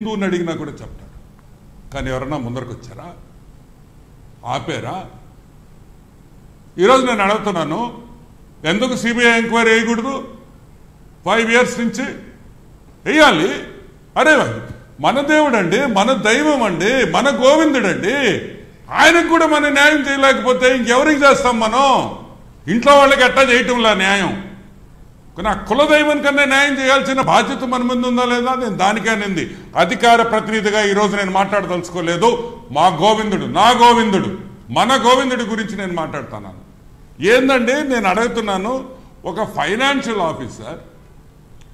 హిందువుని అడిగినా కూడా చెప్తాడు కానీ ఎవరన్నా ముందరకు వచ్చారా? ఆపేరా? ఈరోజు నేను అడుగుతున్నాను ఎందుకు సిబిఐ ఎంక్వైరీ వేయకూడదు? ఫైవ్ ఇయర్స్ నుంచి వేయాలి. అరే మన దేవుడు అండి మన దైవం అండి మన గోవిందుడండి. ఆయనకు కూడా మన న్యాయం చేయలేకపోతే ఇంకెవరికి చేస్తాం మనం? ఇంట్లో వాళ్ళకి ఎట్టా చేయటంలా న్యాయం? నా కులదైవం కన్నా న్యాయం చేయాల్సిన బాధ్యత మన ముందు ఉందా లేదా? నేను దానికేనింది అధికార ప్రతినిధిగా ఈరోజు నేను మాట్లాడదలుచుకోలేదు. మా గోవిందుడు నా గోవిందుడు మన గోవిందుడి గురించి నేను మాట్లాడుతున్నాను. ఏందండి? నేను అడుగుతున్నాను ఒక financial officer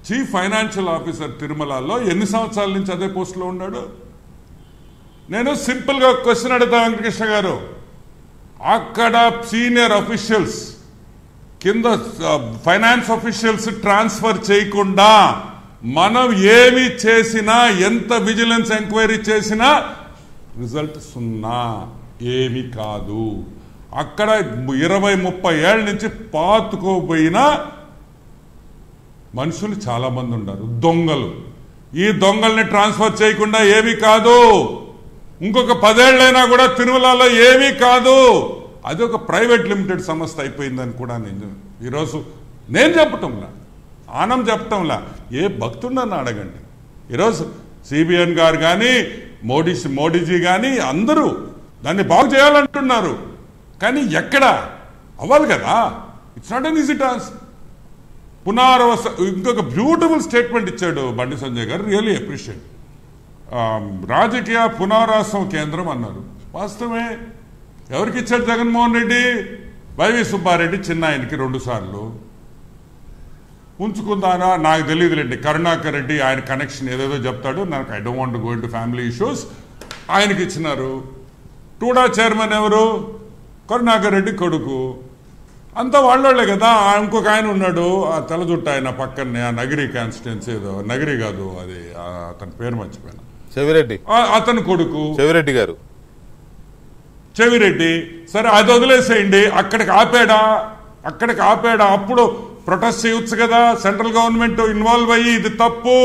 chief financial officer తిరుమలలో ఎన్ని సంవత్సరాల నుంచి అదే పోస్టులో ఉన్నాడు? నేను సింపుల్గా క్వశ్చన్ అడుగుతా వెంకటకృష్ణ గారు. అక్కడ సీనియర్ అఫీషియల్స్ కింద ఫైనాన్స్ అఫీషియల్స్ ట్రాన్స్ఫర్ చేయకుండా మనం ఏమి చేసినా ఎంత విజిలెన్స్ ఎంక్వైరీ చేసినా రిజల్ట్ సున్నా. ఏమి కాదు. అక్కడ ఇరవై ముప్పై ఏళ్ళ నుంచి పాతుకోపోయిన మనుషులు చాలా మంది ఉన్నారు. దొంగలు. ఈ దొంగల్ని ట్రాన్స్ఫర్ చేయకుండా ఏమీ కాదు. ఇంకొక పదేళ్ళైనా కూడా తిరుమలలో ఏమీ కాదు. అది ఒక ప్రైవేట్ లిమిటెడ్ సంస్థ అయిపోయిందని కూడా నేను ఈరోజు నేను చెప్పటంలా ఆనం చెప్పటంలా ఏ భక్తుడని అడగండి. ఈరోజు సిబిఎన్ గారు కానీ మోడీ మోడీజీ కానీ అందరూ దాన్ని బాగు చేయాలంటున్నారు. కానీ ఎక్కడ? అవ్వాలి కదా. It's not an easy task పునరావస ఇంకొక బ్యూటిఫుల్ స్టేట్మెంట్ ఇచ్చాడు బండి సంజయ్ గారు. రియలీ అప్రిషియేట్ రాజకీయ పునరాసం కేంద్రం అన్నారు. వాస్తవమే ఎవరికి ఇచ్చాడు జగన్మోహన్ రెడ్డి? వైవి సుబ్బారెడ్డి చిన్న ఆయనకి రెండు సార్లు. ఉంచుకుందానా? నాకు తెలియదులేండి. కరుణాకర్ రెడ్డి ఆయన కనెక్షన్ ఏదేదో చెప్తాడు. నాకు I don't want go to family issues ఆయనకి ఇచ్చినారు. టూడా చైర్మన్ ఎవరు? కరుణాకర్ రెడ్డి కొడుకు. అంతా వాళ్ళోళ్ళే కదా. ఇంకొక ఆయన ఉన్నాడు. ఆ తెల్లజుట్ట ఆయన పక్కనే ఆ నగిరి కాన్స్టిట్యున్సీ ఏదో. నగిరి కాదు అది అతని పేరు మర్చిపోయినా. చెవిరెడ్డి. అతని కొడుకు. చెవిరెడ్డి గారు. చెవిరెడ్డి సరే అది వదిలేసేయండి అక్కడికి ఆపాడా అక్కడికి ఆపాడా అప్పుడు ప్రొటెస్ట్ చేయొచ్చు కదా సెంట్రల్ గవర్నమెంట్ ఇన్వాల్వ్ అయ్యి ఇది తప్పు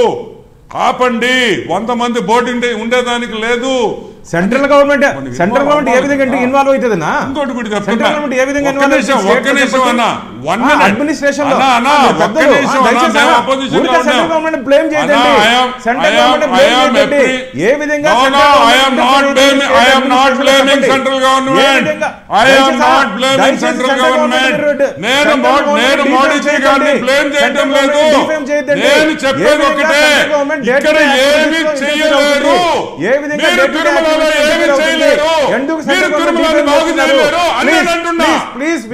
ఆపండి వంద మంది బోర్డు ఉండే ఉండేదానికి లేదు సెంట్రల్ గవర్నమెంట్ సెంట్రల్ గవర్నమెంట్ ఏ విధంగా. ఇన్వాల్వ్ అవుతుందన్నా ఇంకోటి కూడా చెప్తున్నా. సెంట్రల్ గవర్నమెంట్ ఏ విధంగా ఒక్క ఇన్వాల్వ్ నిమిషం, అవుతుంది? ఒక్క నిమిషం అన్న. One minute. అడ్మినిస్ట్రేషన్లో అన్న, ఒక్క. నిమిషం అన్న, లో. సెంట్రల్ గవర్నమెంట్ బ్లేమ్ చేయండి సెంట్రల్ గవర్నమెంట్ బ్లేమ్ చేయండి ఏ విధంగా. Blaming- central government. I am not central government. నేను నేను మోడీజీ. గారిని చేయటం సెంట్రల్ లేదు. నేను చెప్పేది ఒకటే. ఇక్కడ ఏమి చేయలేరు మీరు తిరుమలలో ఏమి చేయలేరు మీరు తిరుమలని బాగు? చేయలేరు అని నేను అంటున్నా.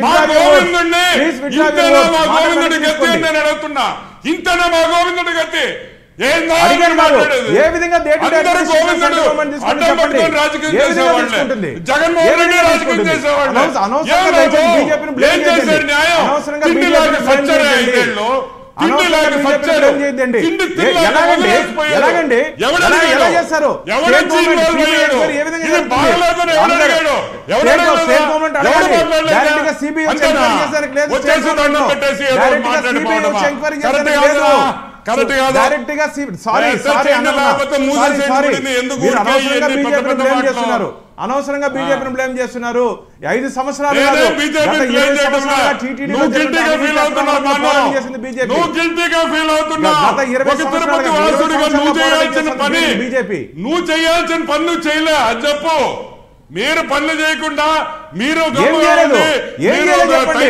మా. గోవిందుడిని ఇంతేనా. మా గోవిందుడి గతి ఇంతేనా మా గోవిందుడి గతి ఏం విధంగా. చేశారు ఎలాగండి? ఎలా- చేస్తారు? అంతేనా? ఎంక్వైరీ చేసేదానికి కరెక్ట్ కాదా? డైరెక్ట్గా సారీ సారీ ఊరికే అనవసరంగా బీజేపీని పెద్ద బ్లేమ్? చేస్తున్నారు. అనవసరంగా బీజేపీని బ్లేమ్ చేస్తున్నారు. ఈ ఐదు సంవత్సరాలు. నువ్వు చేయాల్సిన పని. నువ్వు చేయలే అది చెప్పు. మీరు పనులు చేయకుండా మీరు చెప్పండి?